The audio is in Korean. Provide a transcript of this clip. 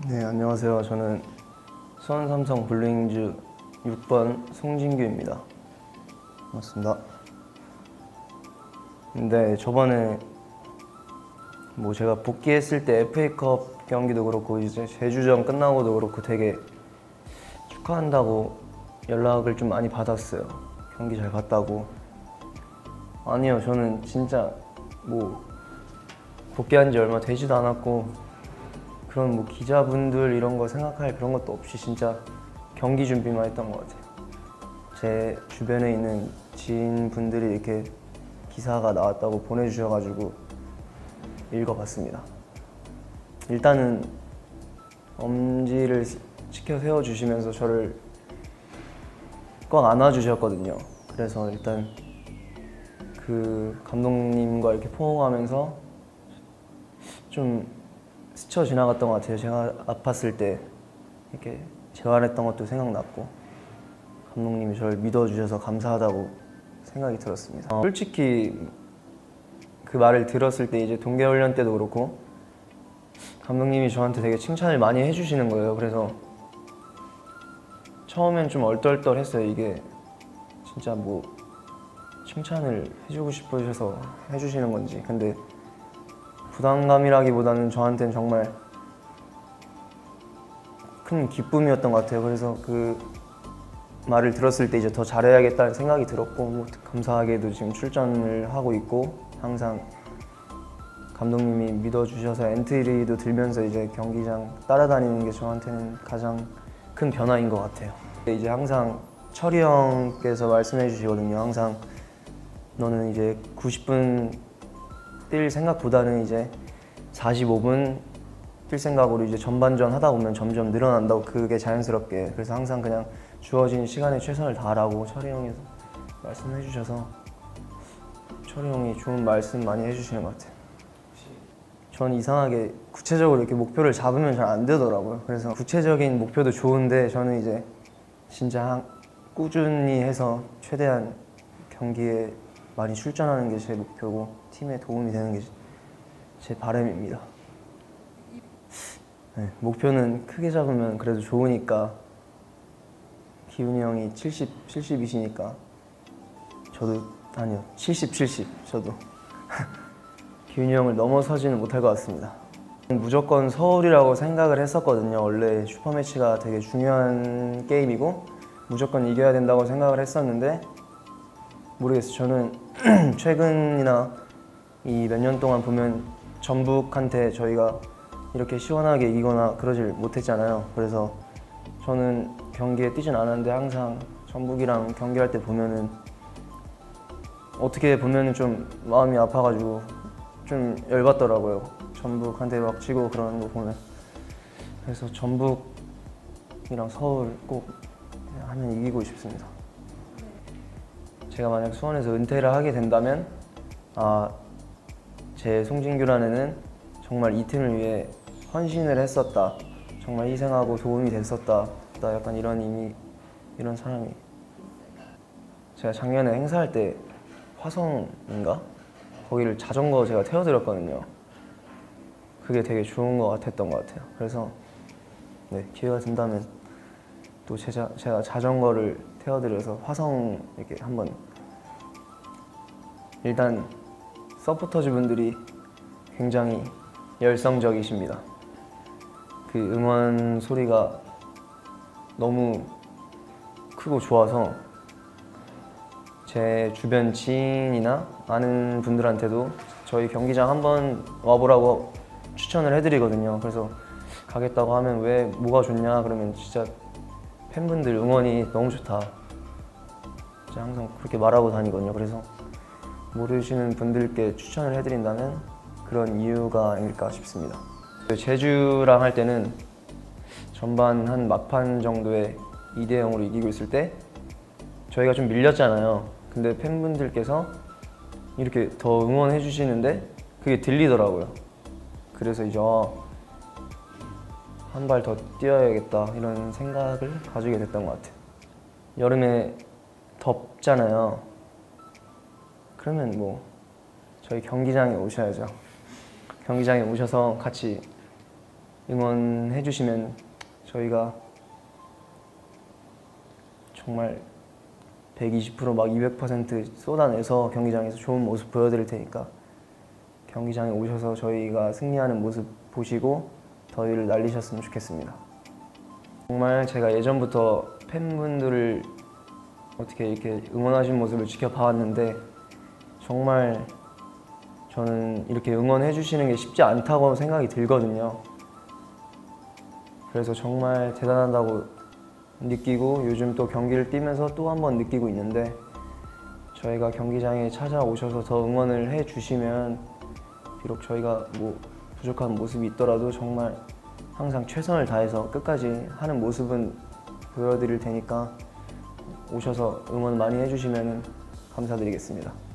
네, 안녕하세요. 저는 수원 삼성 블루윙즈 6번 송진규입니다. 반갑습니다. 근데 저번에 뭐 제가 복귀했을 때 FA컵 경기도 그렇고 이제 제주전 끝나고도 그렇고 되게 축하한다고 연락을 좀 많이 받았어요. 경기 잘 봤다고. 아니요, 저는 진짜 뭐 복귀한 지 얼마 되지도 않았고 그런 뭐 기자분들 이런 거 생각할 그런 것도 없이 진짜 경기 준비만 했던 것 같아요. 제 주변에 있는 지인분들이 이렇게 기사가 나왔다고 보내주셔가지고 읽어봤습니다. 일단은 엄지를 치켜 세워주시면서 저를 꽉 안아주셨거든요. 그래서 일단 그 감독님과 이렇게 포옹하면서 좀 스쳐 지나갔던 것 같아요. 제가 아팠을 때 이렇게 재활했던 것도 생각났고 감독님이 저를 믿어주셔서 감사하다고 생각이 들었습니다. 어, 솔직히 그 말을 들었을 때 이제 동계훈련 때도 그렇고 감독님이 저한테 되게 칭찬을 많이 해주시는 거예요. 그래서 처음엔 좀 얼떨떨했어요. 이게 진짜 뭐 칭찬을 해주고 싶으셔서 해주시는 건지. 근데 부담감이라기보다는 저한테는 정말 큰 기쁨이었던 것 같아요. 그래서 그 말을 들었을 때 이제 더 잘해야겠다는 생각이 들었고 뭐 감사하게도 지금 출전을 하고 있고 항상 감독님이 믿어주셔서 엔트리도 들면서 이제 경기장 따라다니는 게 저한테는 가장 큰 변화인 것 같아요. 이제 항상 철이 형께서 말씀해 주시거든요. 항상 너는 이제 90분 뛸 생각보다는 이제 45분 뛸 생각으로 이제 전반전 하다 보면 점점 늘어난다고 그게 자연스럽게 그래서 항상 그냥 주어진 시간에 최선을 다하라고 철이 형이 말씀해 주셔서 철이 형이 좋은 말씀 많이 해주시는 것 같아요. 전 이상하게 구체적으로 이렇게 목표를 잡으면 잘 안 되더라고요. 그래서 구체적인 목표도 좋은데 저는 이제 진짜 한- 꾸준히 해서 최대한 경기에 많이 출전하는 게 제 목표고 팀에 도움이 되는 게 제 바람입니다. 네, 목표는 크게 잡으면 그래도 좋으니까 기훈이 형이 70, 70이시니까 저도 아니요 70, 70 저도 기훈이 형을 넘어서지는 못할 것 같습니다. 무조건 서울이라고 생각을 했었거든요. 원래 슈퍼매치가 되게 중요한 게임이고 무조건 이겨야 된다고 생각을 했었는데 모르겠어요. 저는 최근이나 이 몇 년 동안 보면 전북한테 저희가 이렇게 시원하게 이기거나 그러질 못했잖아요. 그래서 저는 경기에 뛰진 않았는데 항상 전북이랑 경기할 때 보면은 어떻게 보면은 좀 마음이 아파가지고 좀 열받더라고요. 전북한테 막 치고 그러는 거 보면. 그래서 전북이랑 서울 꼭 하면 이기고 싶습니다. 제가 만약 수원에서 은퇴를 하게 된다면 아, 제 송진규라는 정말 이 팀을 위해 헌신을 했었다. 정말 희생하고 도움이 됐었다. 나 약간 이런 의미 이런 사람이 제가 작년에 행사할 때 화성인가 거기를 자전거 제가 태워드렸거든요. 그게 되게 좋은 것 같았던 것 같아요. 그래서 네, 기회가 된다면 또 제가, 제가 자전거를 태워드려서 화성 이렇게 한번 일단 서포터즈 분들이 굉장히 열성적이십니다. 그 응원 소리가 너무 크고 좋아서 제 주변 지인이나 아는 분들한테도 저희 경기장 한번 와보라고 추천을 해드리거든요. 그래서 가겠다고 하면 왜 뭐가 좋냐 그러면 진짜 팬분들 응원이 너무 좋다. 항상 그렇게 말하고 다니거든요. 그래서 모르시는 분들께 추천을 해드린다면 그런 이유가 아닐까 싶습니다. 제주랑 할 때는 전반 한 막판 정도에 2대 0으로 이기고 있을 때 저희가 좀 밀렸잖아요. 근데 팬분들께서 이렇게 더 응원해 주시는데 그게 들리더라고요. 그래서 이제 한 발 더 뛰어야겠다 이런 생각을 가지게 됐던 것 같아요. 여름에 덥잖아요. 그러면 뭐 저희 경기장에 오셔야죠. 경기장에 오셔서 같이 응원해 주시면 저희가 정말 120%막 200% 쏟아내서 경기장에서 좋은 모습 보여드릴 테니까 경기장에 오셔서 저희가 승리하는 모습 보시고 더위를 날리셨으면 좋겠습니다. 정말 제가 예전부터 팬분들을 어떻게 이렇게 응원하신 모습을 지켜봐왔는데 정말 저는 이렇게 응원해 주시는 게 쉽지 않다고 생각이 들거든요. 그래서 정말 대단하다고 느끼고 요즘 또 경기를 뛰면서 또 한 번 느끼고 있는데 저희가 경기장에 찾아오셔서 더 응원을 해 주시면 비록 저희가 뭐 부족한 모습이 있더라도 정말 항상 최선을 다해서 끝까지 하는 모습은 보여드릴 테니까 오셔서 응원 많이 해주시면 감사드리겠습니다.